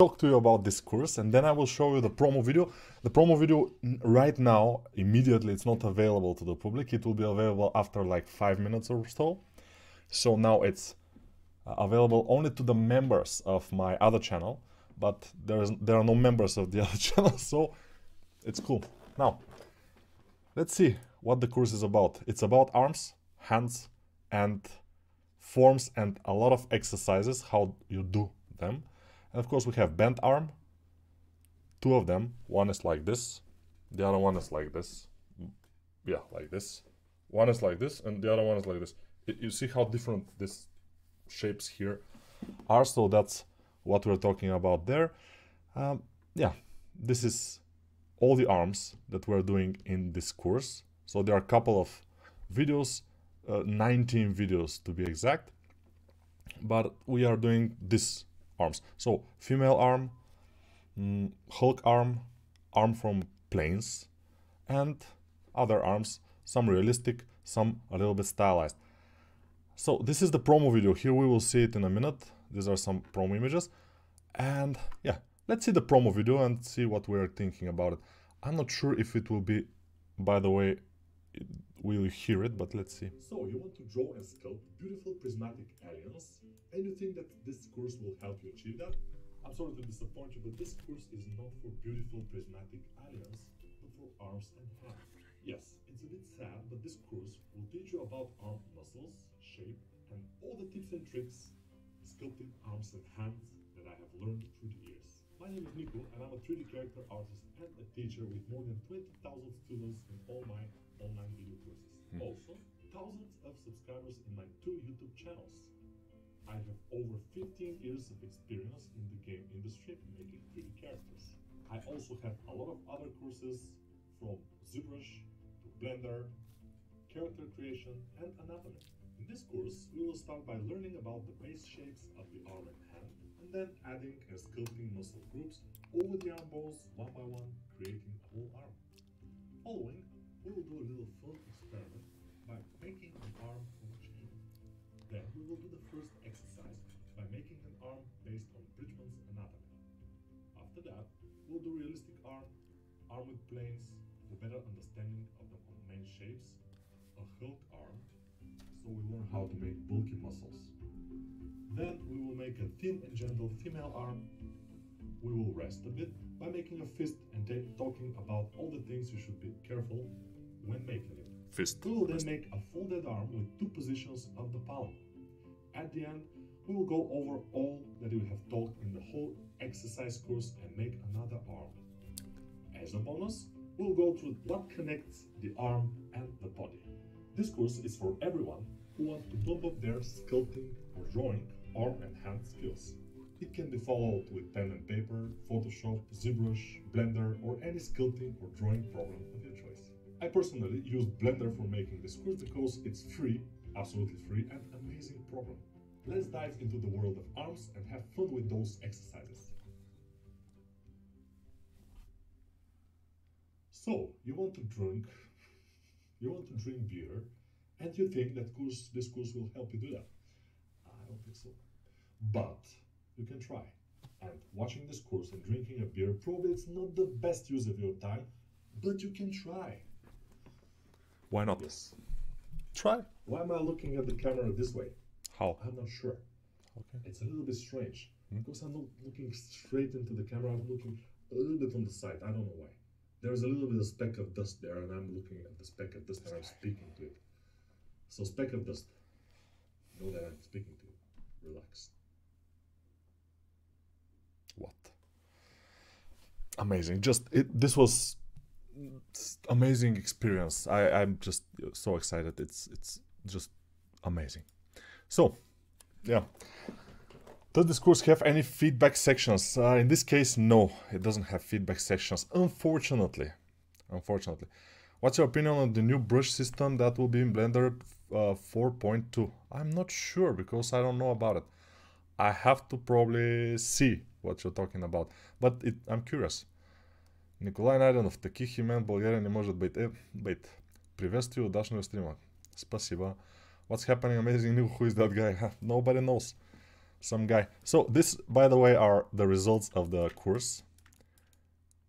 talk to you about this course and then I will show you the promo video. The promo video right now, immediately, it's not available to the public. It will be available after like five minutes or so. So now it's uh, available only to the members of my other channel, but there's there are no members of the other channel, so it's cool. Now, let's see what the course is about. It's about arms, hands, and forms and a lot of exercises, how you do them. And of course we have bent arm, two of them. One is like this, the other one is like this. Yeah, like this. One is like this and the other one is like this. You see how different these shapes here are, so that's what we're talking about there. Um, yeah, this is all the arms that we're doing in this course. So there are a couple of videos, uh, 19 videos to be exact, but we are doing this arms. So female arm, mm, Hulk arm, arm from planes, and other arms, some realistic, some a little bit stylized. So this is the promo video. Here we will see it in a minute. These are some promo images. And yeah, let's see the promo video and see what we're thinking about it. I'm not sure if it will be, by the way, we'll hear it, but let's see. So you want to draw and sculpt beautiful prismatic aliens and you think that this course will help you achieve that? I'm sorry to disappoint you, but this course is not for beautiful prismatic aliens, but for arms and hands. Yes, it's a bit sad, but this course will teach you about arm muscles, shape, and all the tips and tricks sculpting arms and hands that I have learned through the years. My name is Nico, and I'm a 3D character artist and a teacher with more than 20,000 students in all my online video courses. Hmm. Also, thousands of subscribers in my two YouTube channels. I have over 15 years of experience in the game industry making 3D characters. I also have a lot of other courses from ZBrush to Blender, character creation and anatomy. In this course, we will start by learning about the base shapes of the arm and hand, and then adding and sculpting muscle groups over the arm bones one by one, creating a whole arm. Following, we will do a little fun experiment by making an arm chain. Then we will do the first exercise by making an arm based on Bridgman's anatomy. After that, we'll do realistic arm, arm with planes for better understanding of the main shapes, a Hulk arm, so we learn how to make bulky muscles. Then we will make a thin and gentle female arm. We will rest a bit by making a fist and talking about all the things you should be careful when making it. Fist. We will then make a folded arm with two positions of the palm. At the end, we will go over all that we have taught in the whole exercise course and make another arm. As a bonus, we'll go through what connects the arm and the body. This course is for everyone who wants to bump up their sculpting or drawing arm and hand skills. It can be followed with pen and paper, Photoshop, ZBrush, Blender or any sculpting or drawing program of your choice. I personally use Blender for making this course because it's free, absolutely free and amazing program. Let's dive into the world of arms and have fun with those exercises. So, you want to drink, you want to drink beer, and you think that course, this course will help you do that. I don't think so. But you can try. And watching this course and drinking a beer, probably it's not the best use of your time, but you can try. Why not? Yes. Try. Why am I looking at the camera this way? How? I'm not sure. Okay. It's a little bit strange Hmm? because I'm not looking straight into the camera. I'm looking a little bit on the side. I don't know why. There's a little bit of speck of dust there, and I'm looking at the speck of dust and I'm speaking to it. So speck of dust. Know that I'm speaking to you. Relax. What? Amazing. Just it. This was amazing experience. I I'm just so excited. It's it's just amazing. So, yeah. Does this course have any feedback sections? Uh, in this case, no, it doesn't have feedback sections, unfortunately. Unfortunately. What's your opinion on the new brush system that will be in Blender uh, 4.2? I'm not sure because I don't know about it. I have to probably see what you're talking about, but it, I'm curious. Николай Найденов, таких имен в България не может быть. Е, бейт. Приветствие, удачного стрима. Спасибо. What's happening amazing new? Who is that guy? Nobody knows. some guy. So this, by the way, are the results of the course.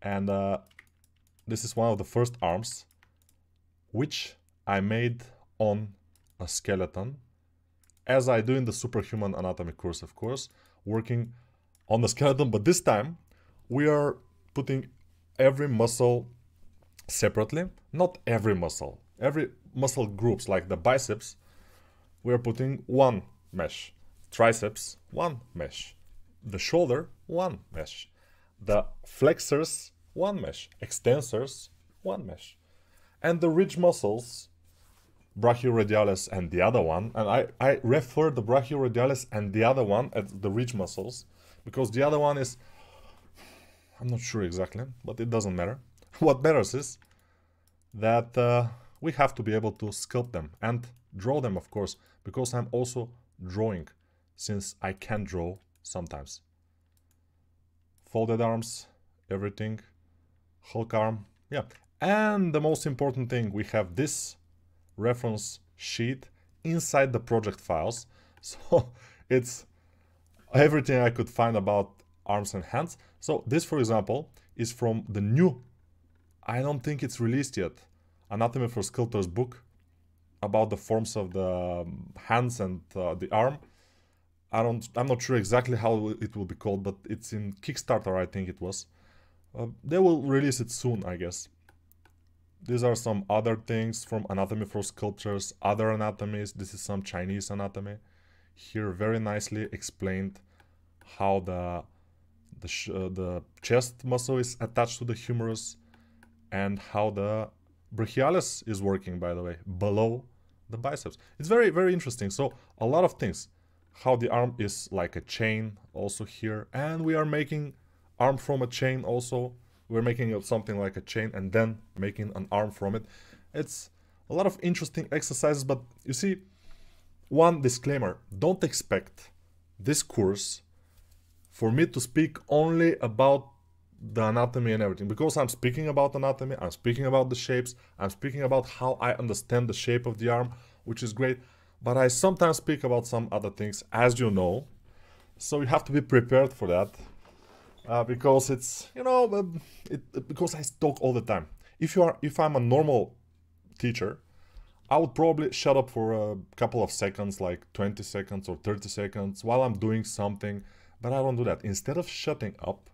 And uh, this is one of the first arms, which I made on a skeleton, as I do in the superhuman anatomy course, of course, working on the skeleton. But this time, we are putting every muscle separately. Not every muscle. Every muscle groups, like the biceps, we are putting one mesh triceps, one mesh. The shoulder, one mesh. The flexors, one mesh. Extensors, one mesh. And the ridge muscles, brachioradialis and the other one, and I, I refer the brachioradialis and the other one as the ridge muscles, because the other one is, I'm not sure exactly, but it doesn't matter. What matters is that uh, we have to be able to sculpt them and draw them, of course, because I'm also drawing since I can draw sometimes. Folded arms, everything, Hulk arm, yeah. And the most important thing, we have this reference sheet inside the project files. So it's everything I could find about arms and hands. So this, for example, is from the new, I don't think it's released yet, Anatomy for Sculptors book about the forms of the hands and uh, the arm. I don't. I'm not sure exactly how it will be called, but it's in Kickstarter. I think it was. Uh, they will release it soon, I guess. These are some other things from Anatomy for Sculptors, other anatomies. This is some Chinese anatomy. Here, very nicely explained how the the, uh, the chest muscle is attached to the humerus and how the brachialis is working, by the way, below the biceps. It's very, very interesting. So a lot of things. How the arm is like a chain also here. And we are making arm from a chain also. We're making something like a chain and then making an arm from it. It's a lot of interesting exercises but you see one disclaimer. Don't expect this course for me to speak only about the anatomy and everything because i'm speaking about anatomy i'm speaking about the shapes i'm speaking about how i understand the shape of the arm which is great but I sometimes speak about some other things, as you know. So you have to be prepared for that. Uh, because it's, you know, um, it, it, because I talk all the time. If you are, if I'm a normal teacher, I would probably shut up for a couple of seconds, like 20 seconds or 30 seconds while I'm doing something, but I don't do that. Instead of shutting up,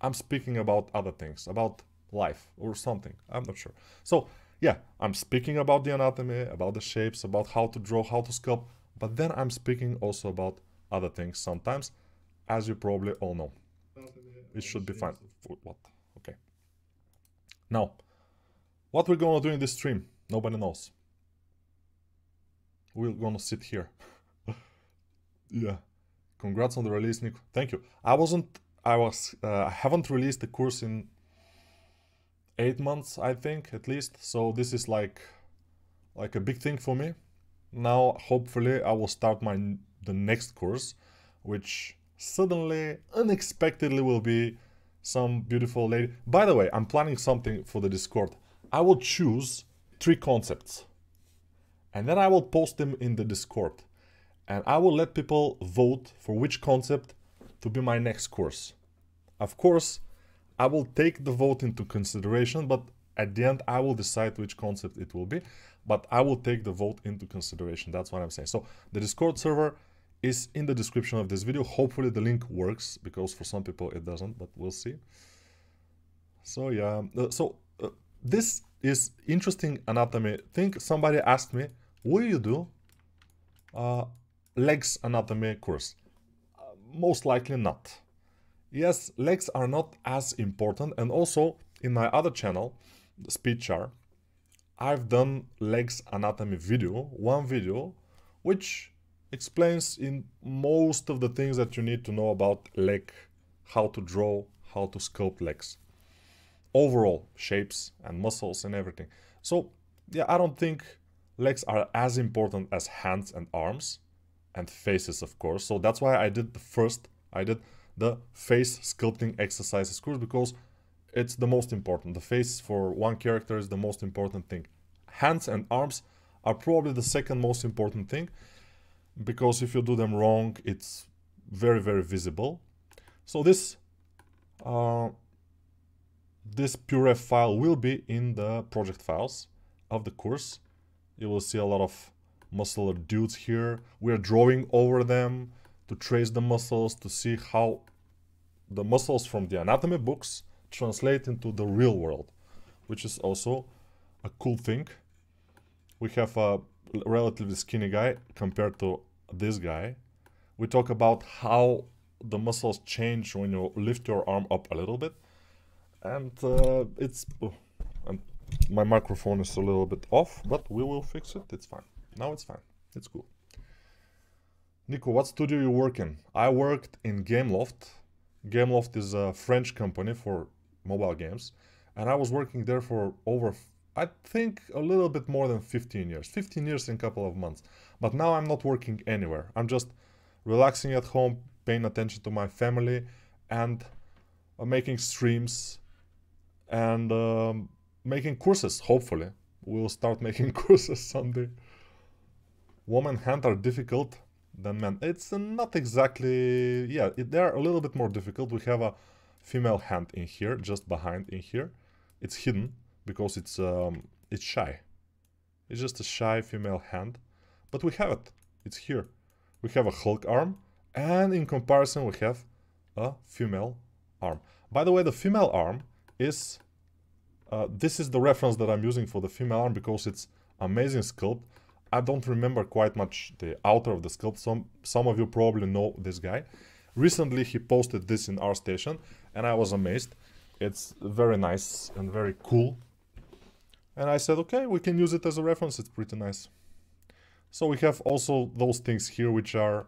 I'm speaking about other things, about life or something. I'm not sure. So yeah, I'm speaking about the anatomy, about the shapes, about how to draw, how to sculpt, but then I'm speaking also about other things sometimes, as you probably all know. It should be fine. What? Okay. Now, what we're gonna do in this stream, nobody knows. We're gonna sit here. yeah. Congrats on the release. Thank you. I wasn't, I was, uh, I haven't released the course in eight months, I think, at least. So this is like like a big thing for me. Now, hopefully, I will start my the next course, which suddenly, unexpectedly, will be some beautiful lady. By the way, I'm planning something for the Discord. I will choose three concepts, and then I will post them in the Discord, and I will let people vote for which concept to be my next course. Of course, I will take the vote into consideration, but at the end I will decide which concept it will be, but I will take the vote into consideration. That's what I'm saying. So the Discord server is in the description of this video. Hopefully the link works because for some people it doesn't, but we'll see. So yeah, uh, so uh, this is interesting anatomy. Think somebody asked me, will you do uh, legs anatomy course? Uh, most likely not. Yes, legs are not as important and also in my other channel, Speedchar, I've done legs anatomy video, one video, which explains in most of the things that you need to know about leg, how to draw, how to sculpt legs. Overall, shapes and muscles and everything. So, yeah, I don't think legs are as important as hands and arms and faces, of course. So that's why I did the first, I did the face sculpting exercises course because it's the most important. The face for one character is the most important thing. Hands and arms are probably the second most important thing because if you do them wrong, it's very, very visible. So this uh, this PureRef file will be in the project files of the course. You will see a lot of muscular dudes here. We are drawing over them to trace the muscles to see how the muscles from the anatomy books translate into the real world, which is also a cool thing. We have a relatively skinny guy compared to this guy. We talk about how the muscles change when you lift your arm up a little bit. And uh, it's... Oh, and my microphone is a little bit off, but we will fix it. It's fine. Now it's fine. It's cool. Nico, what studio you work in? I worked in Gameloft. Gameloft is a French company for mobile games. And I was working there for over, I think, a little bit more than 15 years. 15 years in a couple of months. But now I'm not working anywhere. I'm just relaxing at home, paying attention to my family, and uh, making streams and um, making courses, hopefully. We'll start making courses someday. Woman hand are difficult than men. It's not exactly... Yeah, they're a little bit more difficult. We have a female hand in here, just behind in here. It's hidden because it's um, it's shy. It's just a shy female hand. But we have it. It's here. We have a Hulk arm. And in comparison, we have a female arm. By the way, the female arm is... Uh, this is the reference that I'm using for the female arm because it's amazing sculpt. I don't remember quite much the author of the sculpt. Some, some of you probably know this guy. Recently, he posted this in ArtStation and I was amazed. It's very nice and very cool. And I said, okay, we can use it as a reference. It's pretty nice. So we have also those things here, which are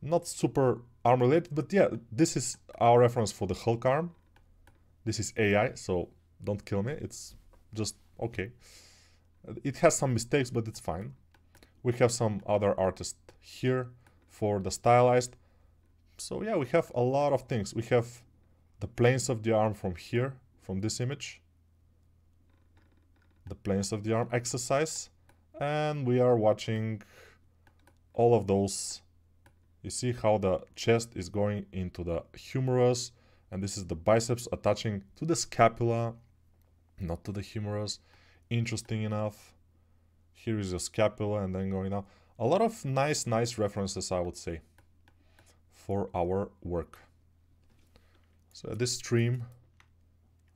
not super arm related, but yeah, this is our reference for the Hulk arm. This is AI, so don't kill me. It's just okay. It has some mistakes, but it's fine. We have some other artists here for the stylized. So yeah, we have a lot of things. We have the planes of the arm from here, from this image. The planes of the arm exercise. And we are watching all of those. You see how the chest is going into the humerus. And this is the biceps attaching to the scapula, not to the humerus. Interesting enough. Here is the scapula and then going down. A lot of nice, nice references, I would say, for our work. So this stream,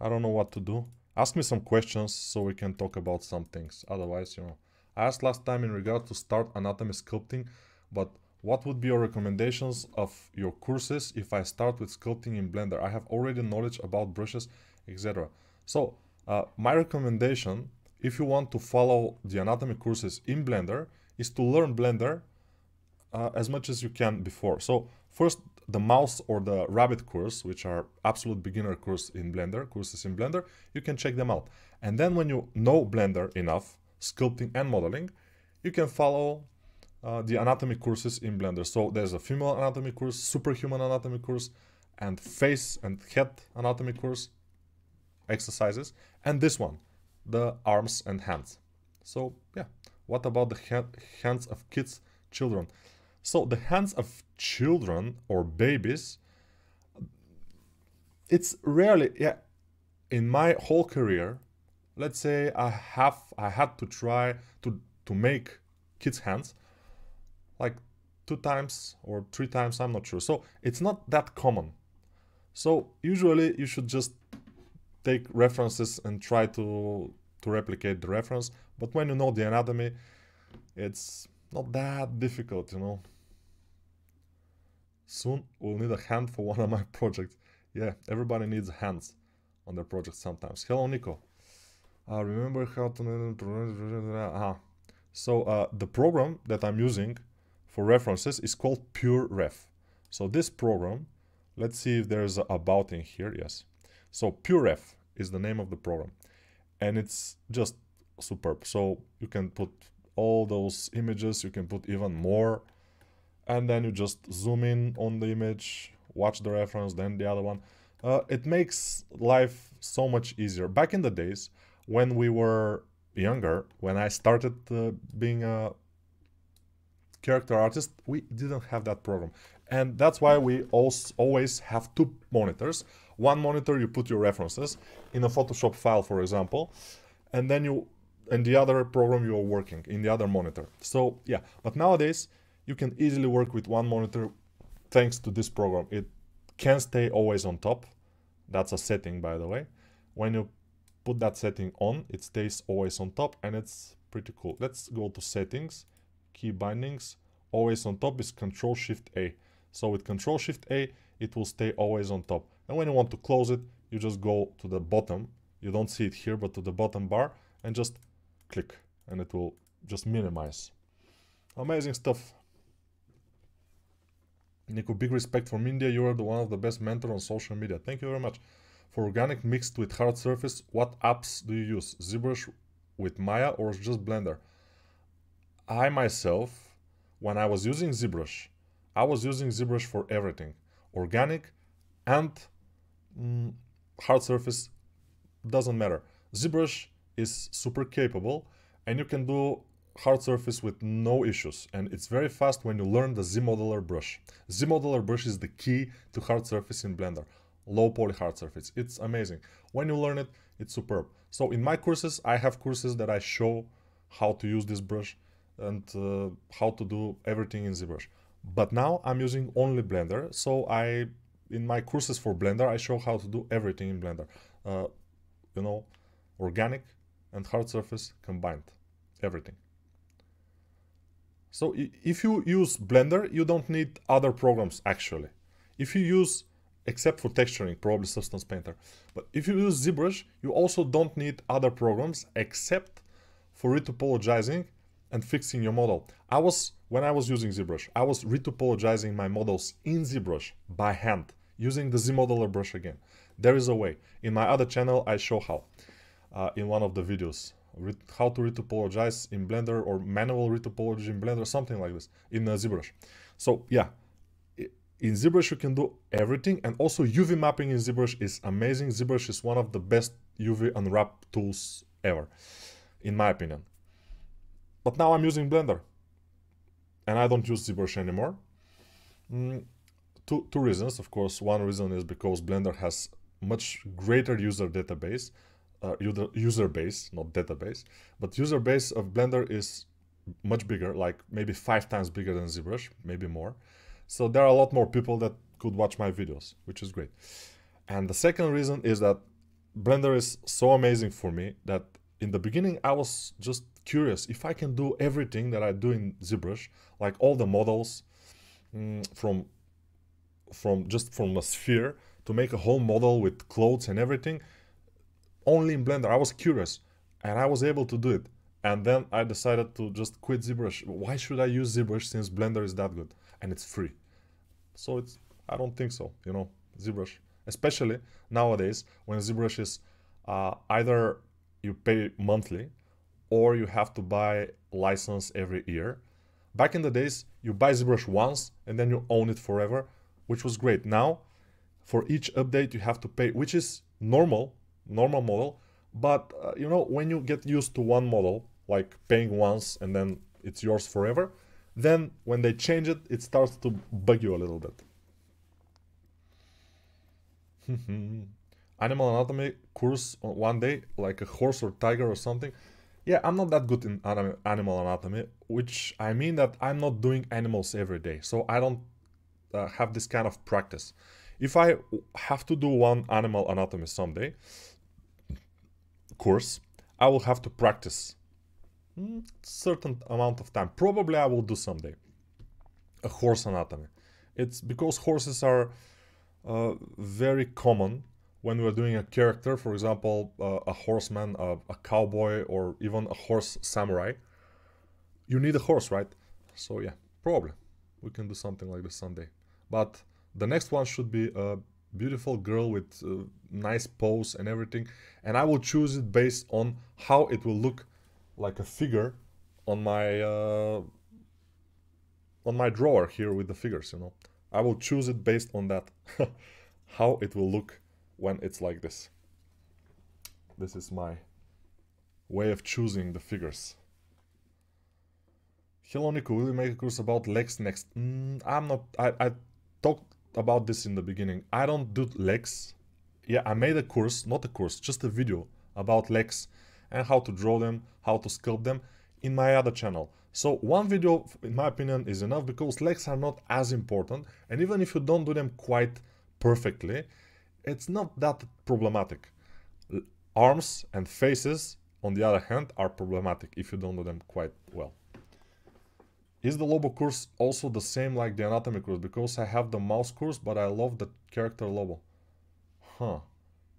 I don't know what to do. Ask me some questions so we can talk about some things. Otherwise, you know, I asked last time in regard to start anatomy sculpting, but what would be your recommendations of your courses if I start with sculpting in Blender? I have already knowledge about brushes, etc. So, uh, my recommendation, if you want to follow the anatomy courses in Blender, is to learn Blender uh, as much as you can before. So, first the mouse or the rabbit course, which are absolute beginner course in Blender, courses in Blender, you can check them out. And then when you know Blender enough, sculpting and modeling, you can follow uh, the anatomy courses in Blender. So there's a female anatomy course, superhuman anatomy course, and face and head anatomy course exercises, and this one, the arms and hands. So yeah, what about the ha hands of kids, children? So the hands of children or babies, it's rarely, yeah, in my whole career, let's say I have, I had to try to, to make kids' hands like two times or three times, I'm not sure. So it's not that common. So usually you should just take references and try to, to replicate the reference. But when you know the anatomy, it's not that difficult, you know. Soon we'll need a hand for one of my projects. Yeah, everybody needs hands on their projects sometimes. Hello, Nico. Uh, remember how to... Uh, so uh, the program that I'm using for references is called PureRef. So this program, let's see if there's about in here. Yes. So PureRef is the name of the program. And it's just superb. So you can put all those images, you can put even more and then you just zoom in on the image, watch the reference, then the other one. Uh, it makes life so much easier. Back in the days when we were younger, when I started uh, being a character artist, we didn't have that program. And that's why we also always have two monitors. One monitor you put your references in a Photoshop file, for example, and then you and the other program you are working in the other monitor. So yeah, but nowadays you can easily work with one monitor thanks to this program. It can stay always on top. That's a setting, by the way. When you put that setting on, it stays always on top and it's pretty cool. Let's go to settings, key bindings, always on top is Control Shift A. So with Control Shift A, it will stay always on top. And when you want to close it, you just go to the bottom. You don't see it here, but to the bottom bar and just click and it will just minimize. Amazing stuff. Nico, big respect from India. You are the one of the best mentor on social media. Thank you very much. For organic mixed with hard surface, what apps do you use? ZBrush with Maya or just Blender? I myself, when I was using ZBrush, I was using ZBrush for everything. Organic and mm, hard surface doesn't matter. ZBrush is super capable and you can do hard surface with no issues and it's very fast when you learn the Z-Modeler brush. Z-Modeler brush is the key to hard surface in Blender. Low poly hard surface. It's amazing. When you learn it, it's superb. So in my courses, I have courses that I show how to use this brush and uh, how to do everything in ZBrush. But now I'm using only Blender. So I, in my courses for Blender, I show how to do everything in Blender. Uh, you know, organic and hard surface combined. Everything. So if you use Blender, you don't need other programs actually. If you use, except for texturing, probably Substance Painter, but if you use ZBrush, you also don't need other programs except for retopologizing and fixing your model. I was, when I was using ZBrush, I was retopologizing my models in ZBrush by hand, using the Z-Modeler brush again. There is a way. In my other channel, I show how uh, in one of the videos how to retopologize in Blender or manual retopology in Blender, something like this in uh, ZBrush. So yeah, in ZBrush you can do everything and also UV mapping in ZBrush is amazing. ZBrush is one of the best UV unwrap tools ever, in my opinion. But now I'm using Blender and I don't use ZBrush anymore. Mm, two, two reasons, of course. One reason is because Blender has much greater user database uh, user, user base, not database, but user base of Blender is much bigger, like maybe five times bigger than ZBrush, maybe more. So there are a lot more people that could watch my videos, which is great. And the second reason is that Blender is so amazing for me that in the beginning I was just curious if I can do everything that I do in ZBrush, like all the models mm, from from just from a sphere to make a whole model with clothes and everything only in Blender. I was curious and I was able to do it. And then I decided to just quit ZBrush. Why should I use ZBrush since Blender is that good and it's free? So it's I don't think so, you know, ZBrush. Especially nowadays when ZBrush is uh, either you pay monthly or you have to buy license every year. Back in the days, you buy ZBrush once and then you own it forever, which was great. Now, for each update, you have to pay, which is normal normal model. But uh, you know, when you get used to one model, like paying once and then it's yours forever, then when they change it, it starts to bug you a little bit. Animal anatomy course one day, like a horse or tiger or something. Yeah, I'm not that good in animal anatomy, which I mean that I'm not doing animals every day, so I don't uh, have this kind of practice. If I have to do one animal anatomy someday, course, I will have to practice mm, certain amount of time. Probably I will do someday a horse anatomy. It's because horses are uh, very common when we're doing a character, for example, uh, a horseman, uh, a cowboy, or even a horse samurai. You need a horse, right? So yeah, probably we can do something like this someday. But the next one should be a beautiful girl with uh, nice pose and everything and I will choose it based on how it will look like a figure on my uh, on my drawer here with the figures you know I will choose it based on that how it will look when it's like this this is my way of choosing the figures Hello Nico, will you make a course about legs next? Mm, I'm not, I, I talked about this in the beginning. I don't do legs. Yeah, I made a course, not a course, just a video about legs and how to draw them, how to sculpt them in my other channel. So one video, in my opinion, is enough because legs are not as important. And even if you don't do them quite perfectly, it's not that problematic. Arms and faces, on the other hand, are problematic if you don't know them quite well. Is the Lobo course also the same like the anatomy course? Because I have the mouse course, but I love the character Lobo. Huh.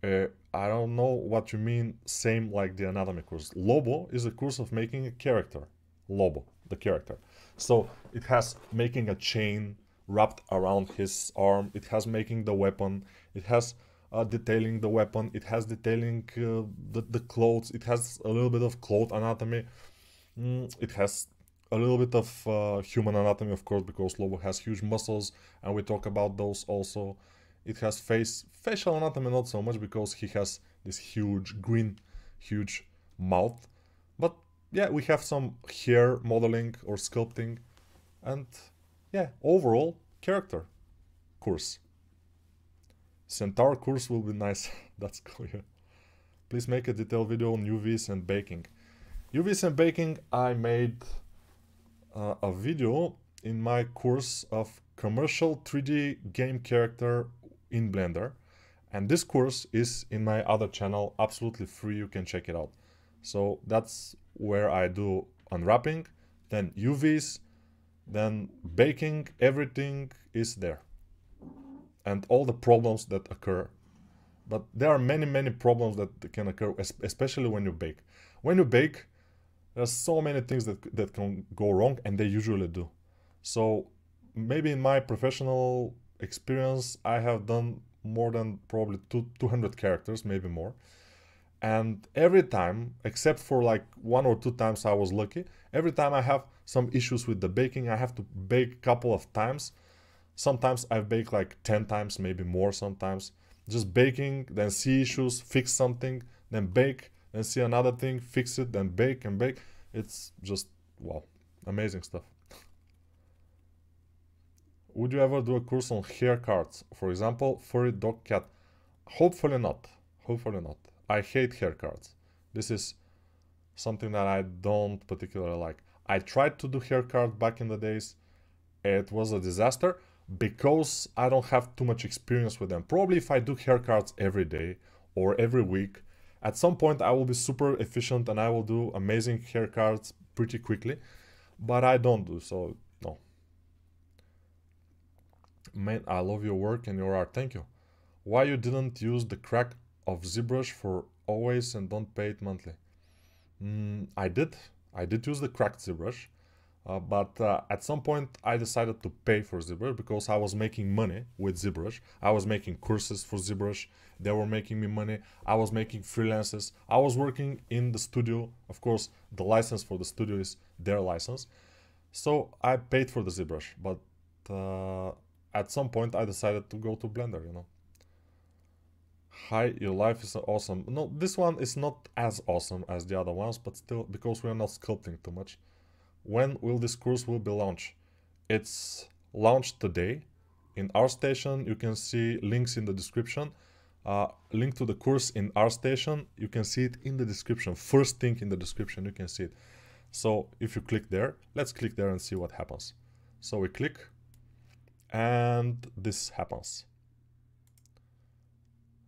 Uh, I don't know what you mean same like the anatomy course. Lobo is a course of making a character. Lobo, the character. So it has making a chain wrapped around his arm. It has making the weapon. It has uh, detailing the weapon. It has detailing uh, the, the clothes. It has a little bit of cloth anatomy. Mm, it has a little bit of uh, human anatomy, of course, because Lobo has huge muscles, and we talk about those also. It has face facial anatomy, not so much because he has this huge green, huge mouth. But yeah, we have some hair modeling or sculpting, and yeah, overall character course. Centaur course will be nice. That's clear. Please make a detailed video on UVs and baking. UVs and baking I made uh, a video in my course of commercial 3D game character in Blender. And this course is in my other channel, absolutely free, you can check it out. So that's where I do unwrapping, then UVs, then baking, everything is there. And all the problems that occur. But there are many, many problems that can occur, especially when you bake. When you bake, there's so many things that, that can go wrong, and they usually do. So maybe in my professional experience, I have done more than probably two, 200 characters, maybe more. And every time, except for like one or two times I was lucky, every time I have some issues with the baking, I have to bake a couple of times. Sometimes I bake like 10 times, maybe more sometimes. Just baking, then see issues, fix something, then bake, then see another thing, fix it, then bake and bake. It's just, wow, amazing stuff. Would you ever do a course on hair cards? For example, furry dog cat? Hopefully not. Hopefully not. I hate hair cards. This is something that I don't particularly like. I tried to do hair cards back in the days. It was a disaster because I don't have too much experience with them. Probably if I do hair cards every day or every week, at some point, I will be super efficient and I will do amazing haircuts pretty quickly, but I don't do so. No. Man, I love your work and your art. Thank you. Why you didn't use the crack of ZBrush for always and don't pay it monthly? Mm, I did. I did use the cracked ZBrush. Uh, but uh, at some point, I decided to pay for ZBrush because I was making money with ZBrush. I was making courses for ZBrush. They were making me money. I was making freelances. I was working in the studio. Of course, the license for the studio is their license. So I paid for the ZBrush. But uh, at some point, I decided to go to Blender, you know. Hi, your life is awesome. No, this one is not as awesome as the other ones, but still, because we are not sculpting too much. When will this course will be launched? It's launched today. In ArtStation, you can see links in the description. Uh, link to the course in ArtStation, you can see it in the description. First thing in the description, you can see it. So if you click there, let's click there and see what happens. So we click and this happens.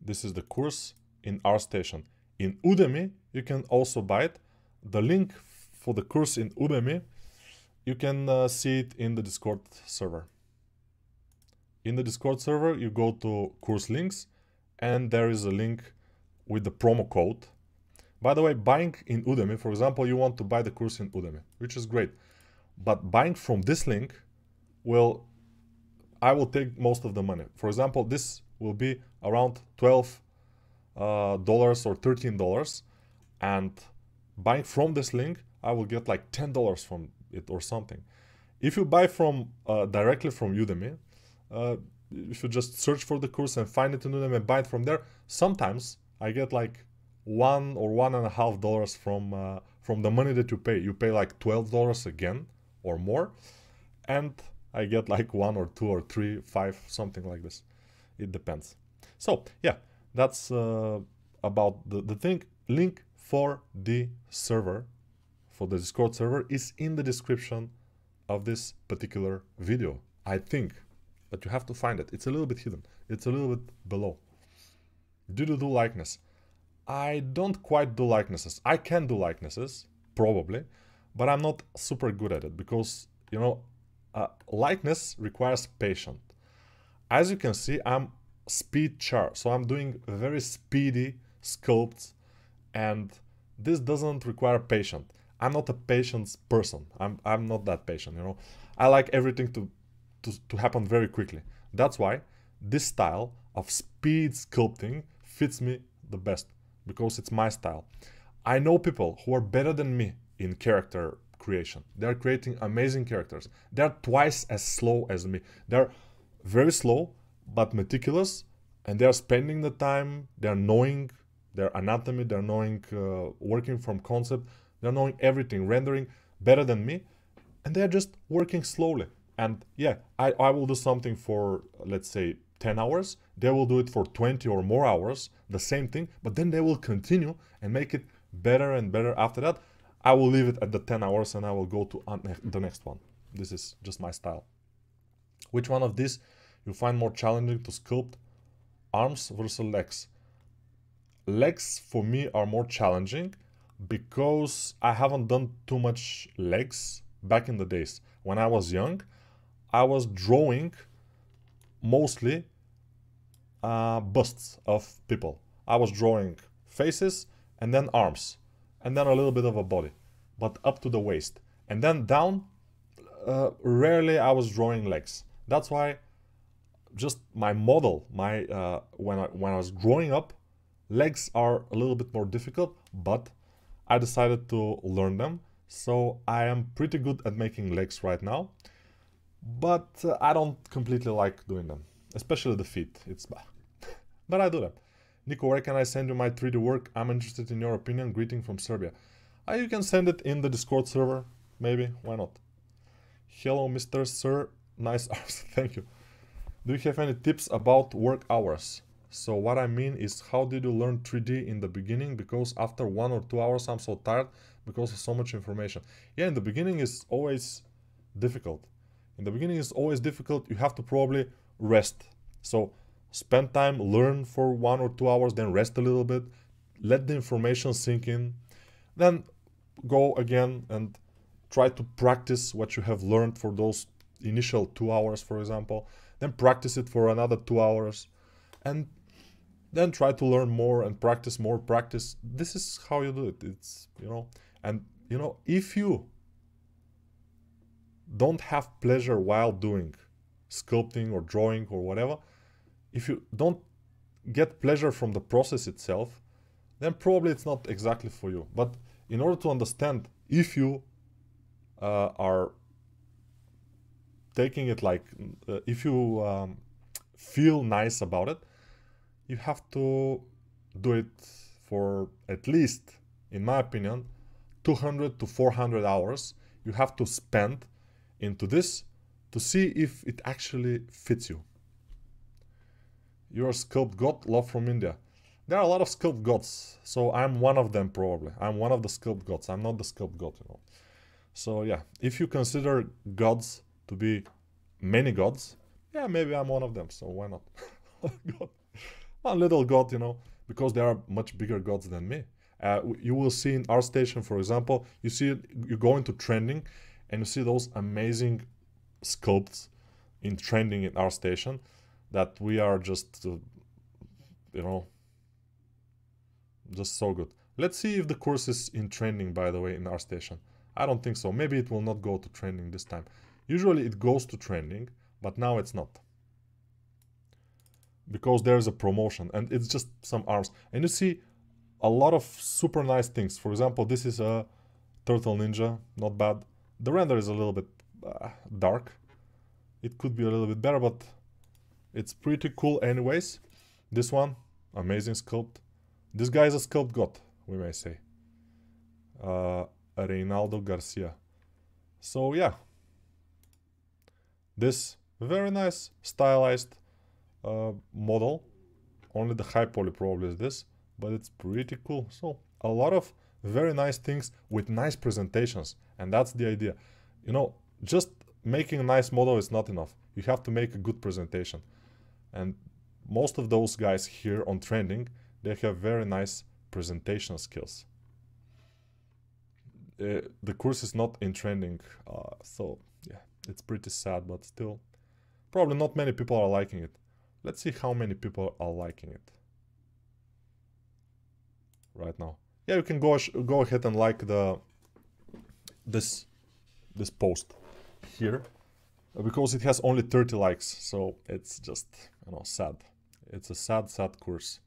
This is the course in ArtStation. In Udemy, you can also buy it. The link for the course in Udemy, you can uh, see it in the Discord server. In the Discord server, you go to course links and there is a link with the promo code. By the way, buying in Udemy, for example, you want to buy the course in Udemy, which is great. But buying from this link will, I will take most of the money. For example, this will be around 12 uh, dollars or 13 dollars and buying from this link I will get like $10 from it or something. If you buy from uh, directly from Udemy, uh, if you just search for the course and find it in Udemy and buy it from there. Sometimes I get like one or one and a half dollars from uh, from the money that you pay. You pay like twelve dollars again or more, and I get like one or two or three, five, something like this. It depends. So yeah, that's uh, about the, the thing. Link for the server, for the Discord server is in the description of this particular video, I think. But you have to find it. It's a little bit hidden. It's a little bit below. Do you do likeness? I don't quite do likenesses. I can do likenesses, probably, but I'm not super good at it because, you know, uh, likeness requires patience. As you can see, I'm Speedchar, so I'm doing very speedy sculpts and this doesn't require patience. I'm not a patience person. I'm, I'm not that patient, you know. I like everything to, to, to happen very quickly. That's why this style of speed sculpting fits me the best because it's my style. I know people who are better than me in character creation. They're creating amazing characters. They're twice as slow as me. They're very slow but meticulous and they're spending the time, they're knowing their anatomy, they're knowing uh, working from concept, they're knowing everything, rendering better than me, and they're just working slowly. And yeah, I, I will do something for, let's say, 10 hours, they will do it for 20 or more hours, the same thing, but then they will continue and make it better and better after that. I will leave it at the 10 hours and I will go to the next one. This is just my style. Which one of these you find more challenging to sculpt? Arms versus legs. Legs for me are more challenging because I haven't done too much legs back in the days. When I was young, I was drawing mostly uh, busts of people. I was drawing faces and then arms and then a little bit of a body, but up to the waist. And then down, uh, rarely I was drawing legs. That's why just my model, my uh, when I when I was growing up, legs are a little bit more difficult, but I decided to learn them. So I am pretty good at making legs right now, but uh, I don't completely like doing them, especially the feet. It's but I do that. Nico, where can I send you my 3D work? I'm interested in your opinion. Greeting from Serbia. Uh, you can send it in the Discord server. Maybe. Why not? Hello, Mr. Sir. Nice arms, Thank you. Do you have any tips about work hours? So what I mean is how did you learn 3D in the beginning? Because after one or two hours I'm so tired because of so much information. Yeah, in the beginning is always difficult. In the beginning is always difficult. You have to probably rest. So spend time, learn for one or two hours, then rest a little bit, let the information sink in, then go again and try to practice what you have learned for those initial two hours, for example, then practice it for another two hours, and then try to learn more and practice more practice. This is how you do it. It's, you know, and, you know, if you don't have pleasure while doing sculpting or drawing or whatever, if you don't get pleasure from the process itself, then probably it's not exactly for you. But in order to understand if you uh, are taking it like, uh, if you um, feel nice about it, you have to do it for at least, in my opinion, 200 to 400 hours you have to spend into this to see if it actually fits you. You're a sculpt god, love from India. There are a lot of sculpt gods, so I'm one of them probably. I'm one of the sculpt gods. I'm not the sculpt god, you know. So yeah, if you consider gods to be many gods, yeah, maybe I'm one of them. So why not? Oh, god. One little god, you know, because there are much bigger gods than me. Uh, you will see in ArtStation, for example, you see you go into trending, and you see those amazing sculpts in trending in ArtStation that we are just, uh, you know, just so good. Let's see if the course is in trending, by the way, in ArtStation. I don't think so. Maybe it will not go to trending this time. Usually it goes to trending, but now it's not. Because there's a promotion and it's just some arms. And you see a lot of super nice things. For example, this is a Turtle Ninja, not bad. The render is a little bit uh, dark. It could be a little bit better, but it's pretty cool anyways. This one, amazing sculpt. This guy is a sculpt god, we may say. Uh, Reynaldo Garcia. So yeah. this very nice stylized uh, model. Only the high poly probably is this, but it's pretty cool. So a lot of very nice things with nice presentations. And that's the idea. You know, just making a nice model is not enough. You have to make a good presentation. And most of those guys here on trending, they have very nice presentation skills. Uh, the course is not in trending, uh, so yeah, it's pretty sad, but still, probably not many people are liking it. Let's see how many people are liking it right now. Yeah, you can go go ahead and like the this this post here because it has only 30 likes, so it's just you know sad. It's a sad, sad course.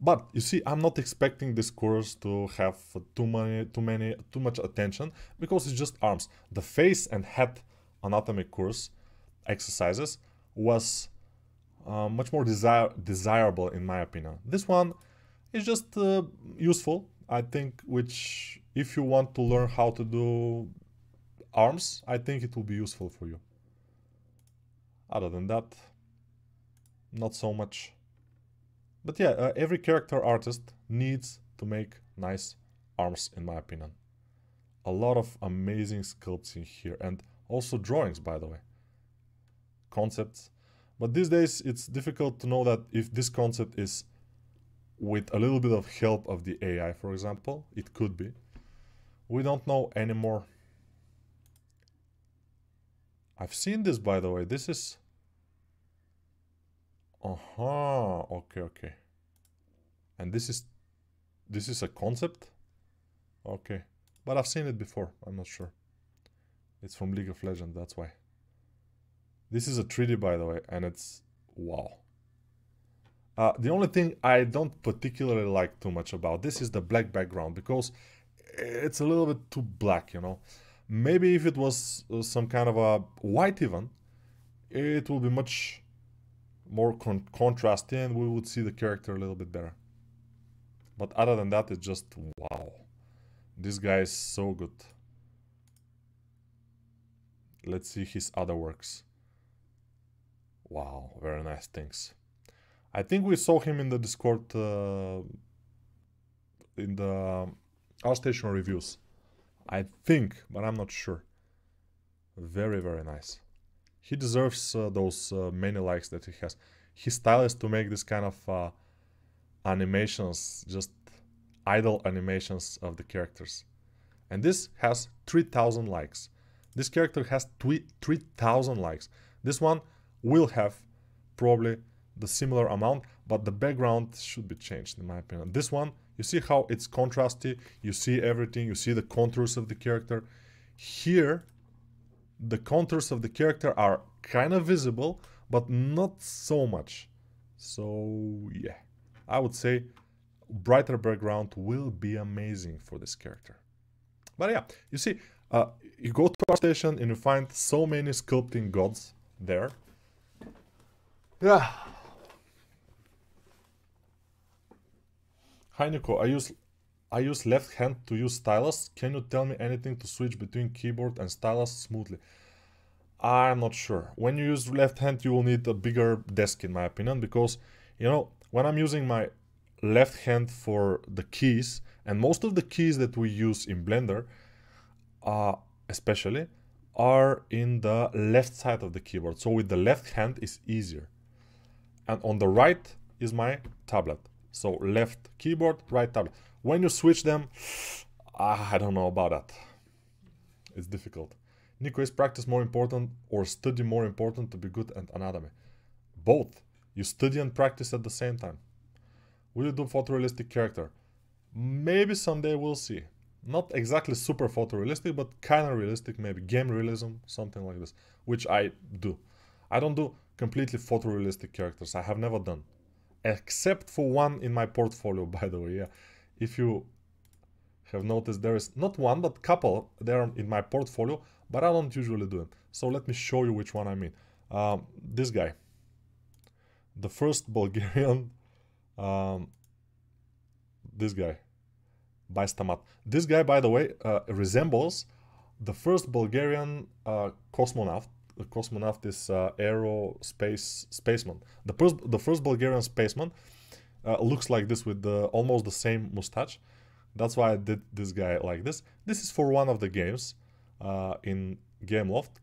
But you see, I'm not expecting this course to have too many, too many, too much attention because it's just arms. The face and head anatomy course exercises was uh, much more desire desirable in my opinion. This one is just uh, useful, I think. Which, if you want to learn how to do arms, I think it will be useful for you. Other than that, not so much. But yeah, uh, every character artist needs to make nice arms, in my opinion. A lot of amazing sculpts in here, and also drawings, by the way. Concepts. But these days, it's difficult to know that if this concept is with a little bit of help of the AI, for example. It could be. We don't know anymore. I've seen this, by the way. This is uh-huh. Okay, okay. And this is this is a concept? Okay. But I've seen it before. I'm not sure. It's from League of Legends, that's why. This is a 3D, by the way, and it's... Wow. Uh, the only thing I don't particularly like too much about this is the black background, because it's a little bit too black, you know. Maybe if it was uh, some kind of a white even, it will be much more con contrasty and we would see the character a little bit better. But other than that, it's just wow. This guy is so good. Let's see his other works. Wow, very nice things. I think we saw him in the Discord, uh, in the ArtStation reviews. I think, but I'm not sure. Very, very nice he deserves uh, those uh, many likes that he has. His style is to make this kind of uh, animations, just idle animations of the characters. And this has 3000 likes. This character has 3000 likes. This one will have probably the similar amount, but the background should be changed in my opinion. This one, you see how it's contrasty, you see everything, you see the contours of the character. Here, the contours of the character are kind of visible, but not so much. So yeah, I would say brighter background will be amazing for this character. But yeah, you see, uh, you go to ArtStation and you find so many sculpting gods there. Yeah. Hi Nico, I use I use left hand to use stylus. Can you tell me anything to switch between keyboard and stylus smoothly? I'm not sure. When you use left hand, you will need a bigger desk in my opinion, because, you know, when I'm using my left hand for the keys, and most of the keys that we use in Blender, uh, especially, are in the left side of the keyboard. So with the left hand is easier. And on the right is my tablet. So left keyboard, right tablet. When you switch them, ah, I don't know about that. It's difficult. Nico, is practice more important or study more important to be good at anatomy? Both. You study and practice at the same time. Will you do photorealistic character? Maybe someday we'll see. Not exactly super photorealistic, but kind of realistic, maybe game realism, something like this, which I do. I don't do completely photorealistic characters. I have never done. Except for one in my portfolio, by the way. Yeah if you have noticed there is not one but couple there in my portfolio but I don't usually do it so let me show you which one I mean um, this guy the first Bulgarian um, this guy Bystamat this guy by the way uh, resembles the first Bulgarian uh, cosmonaut cosmonaut is uh, aerospace spaceman. The first the first Bulgarian spaceman uh, looks like this with the, almost the same mustache. That's why I did this guy like this. This is for one of the games uh, in Gameloft.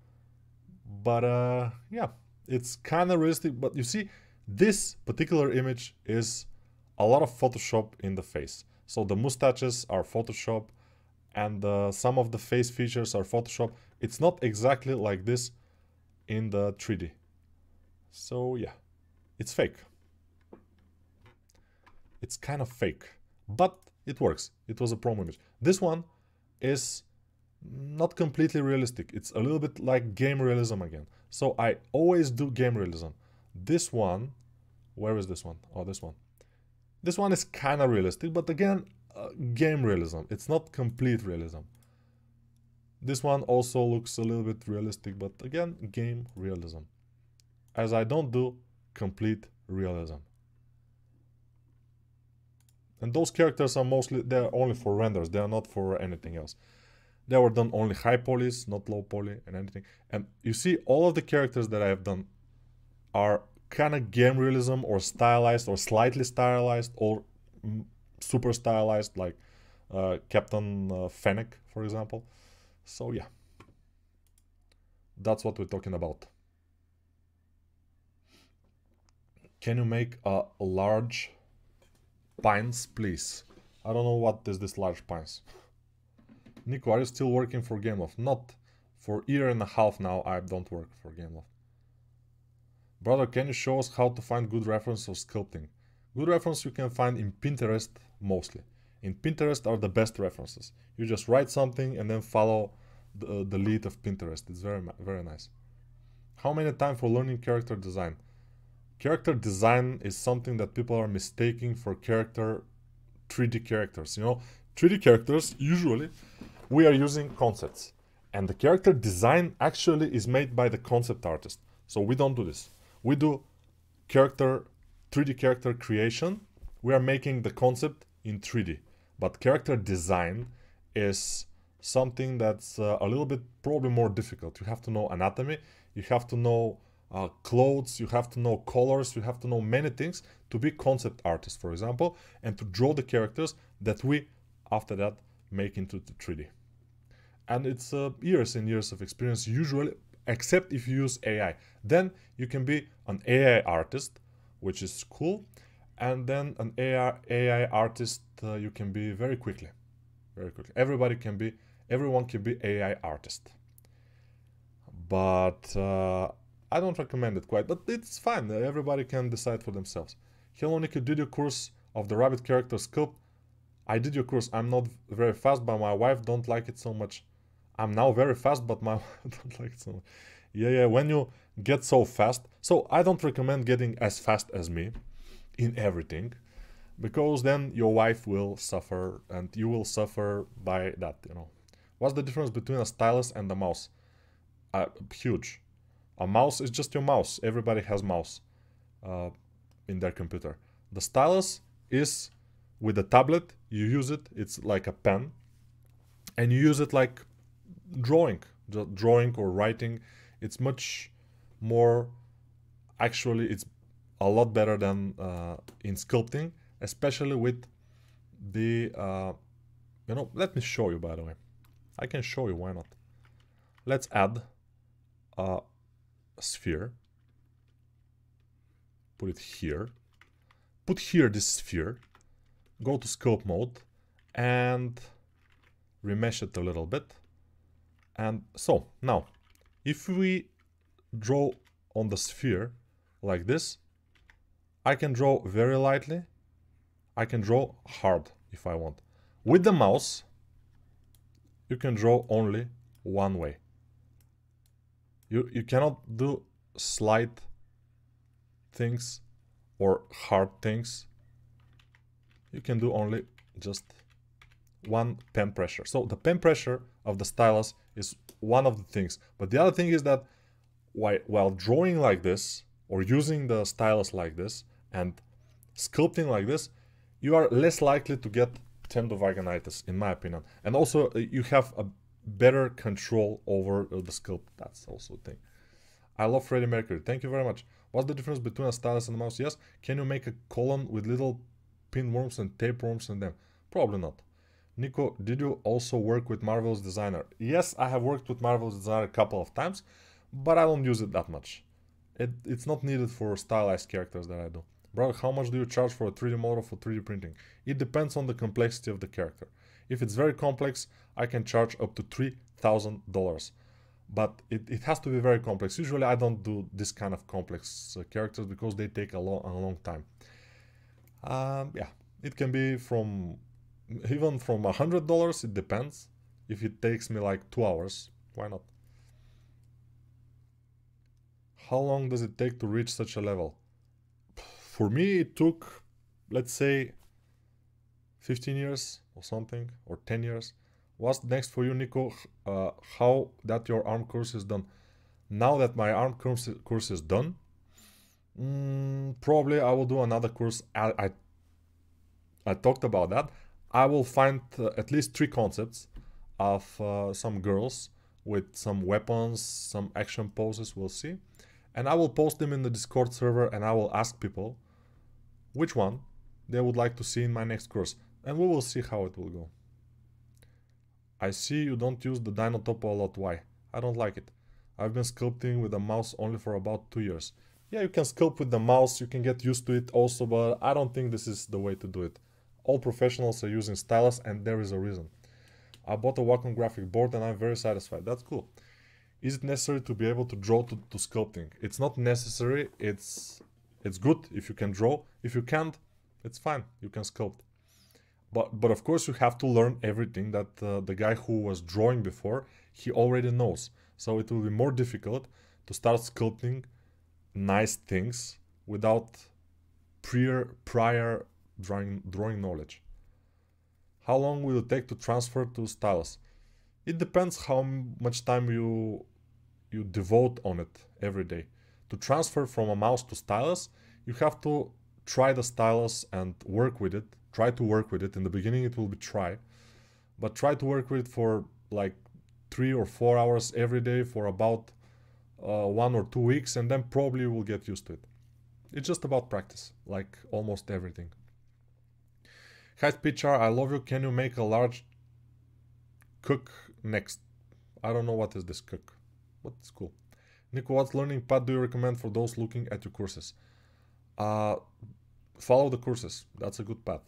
But uh, yeah, it's kind of realistic. But you see, this particular image is a lot of Photoshop in the face. So the mustaches are Photoshop and uh, some of the face features are Photoshop. It's not exactly like this in the 3D. So yeah, it's fake. It's kind of fake, but it works. It was a promo image. This one is not completely realistic. It's a little bit like game realism again. So I always do game realism. This one, where is this one? Oh, this one. This one is kind of realistic, but again, uh, game realism. It's not complete realism. This one also looks a little bit realistic, but again, game realism. As I don't do complete realism. And those characters are mostly, they're only for renders, they are not for anything else. They were done only high polys, not low poly and anything. And you see all of the characters that I have done are kind of game realism or stylized or slightly stylized or super stylized like uh, Captain uh, Fennec, for example. So yeah, that's what we're talking about. Can you make a large pines, please? I don't know what is this large pines. Nico, are you still working for Gameloft? Not for year and a half now. I don't work for Gameloft. Brother, can you show us how to find good reference of sculpting? Good reference you can find in Pinterest mostly. In Pinterest are the best references. You just write something and then follow the, uh, the lead of Pinterest. It's very very nice. How many time for learning character design? Character design is something that people are mistaking for character 3D characters. You know, 3D characters usually we are using concepts and the character design actually is made by the concept artist. So we don't do this. We do character 3D character creation. We are making the concept in 3D. But character design is something that's uh, a little bit probably more difficult. You have to know anatomy, you have to know uh, clothes, you have to know colors, you have to know many things to be concept artist, for example, and to draw the characters that we, after that, make into the 3D. And it's uh, years and years of experience, usually, except if you use AI. Then you can be an AI artist, which is cool, and then an AI, AI artist uh, you can be very quickly. Very quickly. Everybody can be, everyone can be AI artist. But uh, I don't recommend it quite, but it's fine. Everybody can decide for themselves. Hello, Nicky, did your course of the rabbit character sculpt? I did your course. I'm not very fast, but my wife don't like it so much. I'm now very fast, but my don't like it so much. Yeah, yeah, when you get so fast. So I don't recommend getting as fast as me in everything because then your wife will suffer and you will suffer by that, you know. What's the difference between a stylus and a mouse? Uh, huge. A mouse is just your mouse. Everybody has mouse uh, in their computer. The stylus is with a tablet, you use it, it's like a pen, and you use it like drawing, drawing or writing. It's much more, actually, it's a lot better than uh, in sculpting, especially with the, uh, you know, let me show you, by the way. I can show you, why not? Let's add a sphere. Put it here. Put here this sphere. Go to sculpt mode and remesh it a little bit. And so, now, if we draw on the sphere like this, I can draw very lightly. I can draw hard if I want. With the mouse, you can draw only one way. You, you cannot do slight things or hard things. You can do only just one pen pressure. So the pen pressure of the stylus is one of the things. But the other thing is that while drawing like this or using the stylus like this, and sculpting like this, you are less likely to get tendovaginitis, in my opinion. And also, uh, you have a better control over uh, the sculpt. That's also a thing. I love Freddie Mercury. Thank you very much. What's the difference between a stylus and a mouse? Yes. Can you make a column with little pinworms and tapeworms in them? Probably not. Nico, did you also work with Marvelous Designer? Yes, I have worked with Marvelous Designer a couple of times, but I don't use it that much. It, it's not needed for stylized characters that I do. Brother, how much do you charge for a 3D model for 3D printing? It depends on the complexity of the character. If it's very complex, I can charge up to $3,000. But it, it has to be very complex. Usually I don't do this kind of complex uh, characters because they take a, long a long time. Um, yeah, it can be from even from a hundred dollars it depends if it takes me like two hours why not how long does it take to reach such a level for me it took let's say 15 years or something or 10 years. What's next for you nico? Uh, how that your arm course is done? Now that my arm course, course is done mm, probably i will do another course. I, I i talked about that. I will find uh, at least three concepts of uh, some girls with some weapons, some action poses, we'll see. And I will post them in the Discord server and I will ask people which one they would like to see in my next course. And we will see how it will go. I see you don't use the Dyntopo a lot. Why? I don't like it. I've been sculpting with a mouse only for about two years. Yeah, you can sculpt with the mouse, you can get used to it also, but I don't think this is the way to do it. All professionals are using stylus and there is a reason. I bought a Wacom graphic board and I'm very satisfied. That's cool. Is it necessary to be able to draw to, to sculpting? It's not necessary. It's it's good if you can draw. If you can't, it's fine. You can sculpt. But but of course you have to learn everything that uh, the guy who was drawing before he already knows. So it will be more difficult to start sculpting nice things without prior prior drawing, drawing knowledge. How long will it take to transfer to stylus? It depends how much time you you devote on it every day. To transfer from a mouse to stylus, you have to try the stylus and work with it. Try to work with it. In the beginning it will be try, but try to work with it for like three or four hours every day for about uh, one or two weeks and then probably you will get used to it. It's just about practice, like almost everything. Hi Pitcher, I love you. Can you make a large cook next? I don't know what is this cook, but it's cool. Nico, what learning path do you recommend for those looking at your courses? Uh, follow the courses. That's a good path.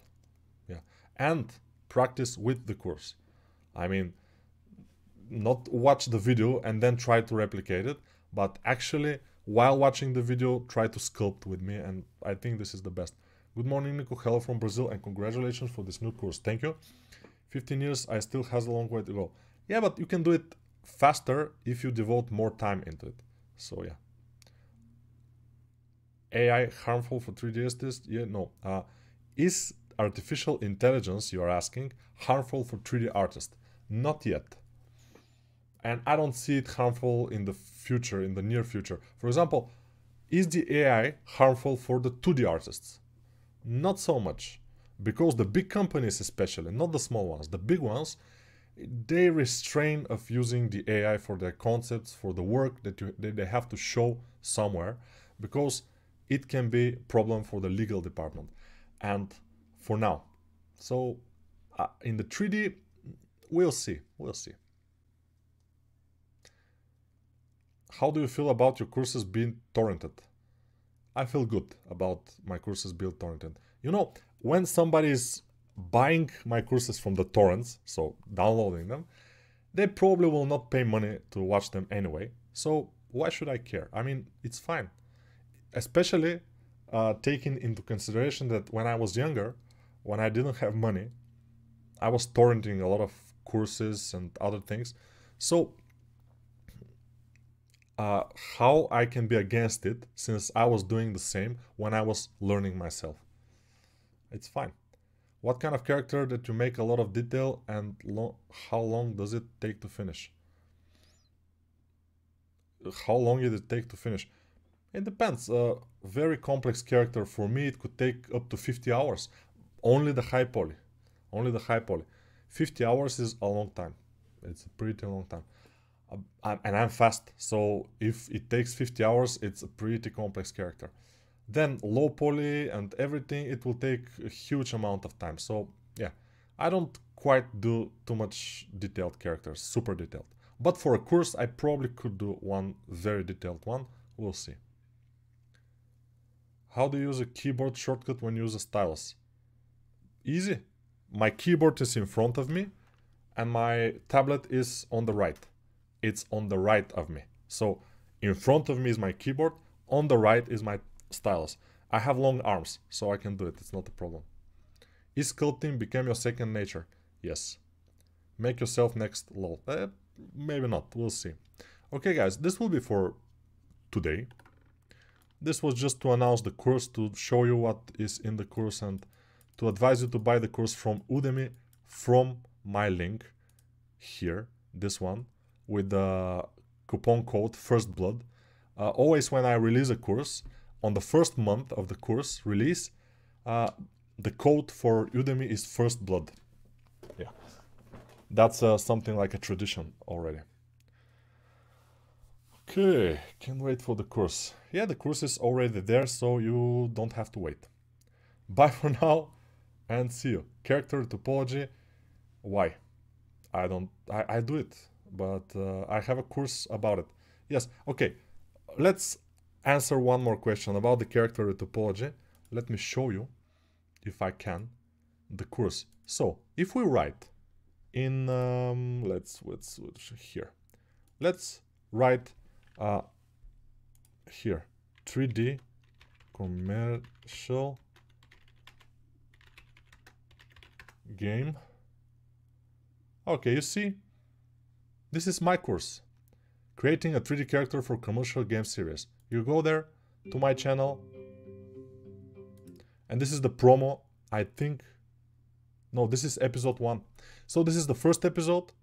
Yeah. And practice with the course. I mean, not watch the video and then try to replicate it, but actually, while watching the video, try to sculpt with me. And I think this is the best. Good morning, Nico. Hello from Brazil, and congratulations for this new course. Thank you. 15 years, I still has a long way to go. Yeah, but you can do it faster if you devote more time into it. So yeah. AI harmful for 3D artists? Yeah, no. Uh, is artificial intelligence, you are asking, harmful for 3D artists? Not yet. And I don't see it harmful in the future, in the near future. For example, is the AI harmful for the 2D artists? Not so much. Because the big companies especially, not the small ones, the big ones, they restrain of using the AI for their concepts, for the work that, you, that they have to show somewhere, because it can be a problem for the legal department. And for now. So uh, in the 3D, we'll see, we'll see. How do you feel about your courses being torrented? I feel good about my courses built torrented. You know, when somebody is buying my courses from the torrents, so downloading them, they probably will not pay money to watch them anyway. So why should I care? I mean, it's fine. Especially uh, taking into consideration that when I was younger, when I didn't have money, I was torrenting a lot of courses and other things. So uh, how I can be against it since I was doing the same when I was learning myself. It's fine. What kind of character that you make a lot of detail and lo how long does it take to finish? How long did it take to finish? It depends. A very complex character for me it could take up to 50 hours. Only the high poly. Only the high poly. 50 hours is a long time. It's a pretty long time. uh, and I'm fast, so if it takes 50 hours, it's a pretty complex character. Then low poly and everything, it will take a huge amount of time. So yeah, I don't quite do too much detailed characters, super detailed. But for a course, I probably could do one very detailed one. We'll see. How do you use a keyboard shortcut when you use a stylus? Easy. My keyboard is in front of me and my tablet is on the right. It's on the right of me. So in front of me is my keyboard, on the right is my stylus. I have long arms, so I can do it. It's not a problem. Is sculpting become your second nature? Yes. Make yourself next lol. Eh, maybe not. We'll see. Okay, guys, this will be for today. This was just to announce the course, to show you what is in the course and to advise you to buy the course from Udemy from my link here, this one, with the coupon code First Blood. Uh, always when I release a course, on the first month of the course release, uh, the code for Udemy is First Blood. Yeah, that's uh, something like a tradition already. Okay, can't wait for the course. Yeah, the course is already there, so you don't have to wait. Bye for now, and see you. Character topology, why? I don't, I, I do it, but uh, I have a course about it. Yes, okay, let's answer one more question about the character topology. Let me show you, if I can, the course. So, if we write in, um, let's, let's, here, let's write uh, here, 3D commercial game. Okay, you see, this is my course, creating a 3D character for commercial game series. You go there to my channel, and this is the promo, I think, no, this is episode 1. So this is the first episode.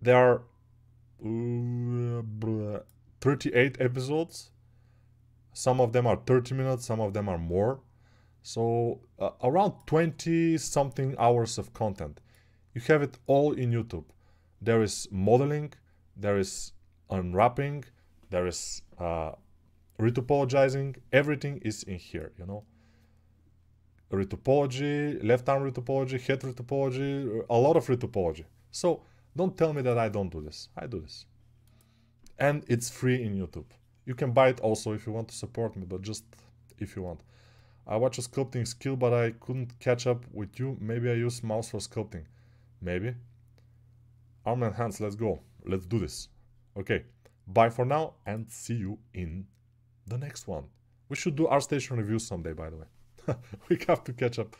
There are uh, 38 episodes. Some of them are 30 minutes, some of them are more. So uh, around 20 something hours of content. You have it all in YouTube. There is modeling, there is unwrapping, there is uh, retopologizing. Everything is in here, you know. Retopology, left arm retopology, head retopology, a lot of retopology. So don't tell me that I don't do this. I do this and it's free in YouTube. You can buy it also if you want to support me, but just if you want. I watch a sculpting skill, but I couldn't catch up with you. Maybe I use mouse for sculpting. Maybe. Arm and hands, let's go. Let's do this. Okay, bye for now and see you in the next one. We should do ArtStation reviews someday, by the way. we have to catch up.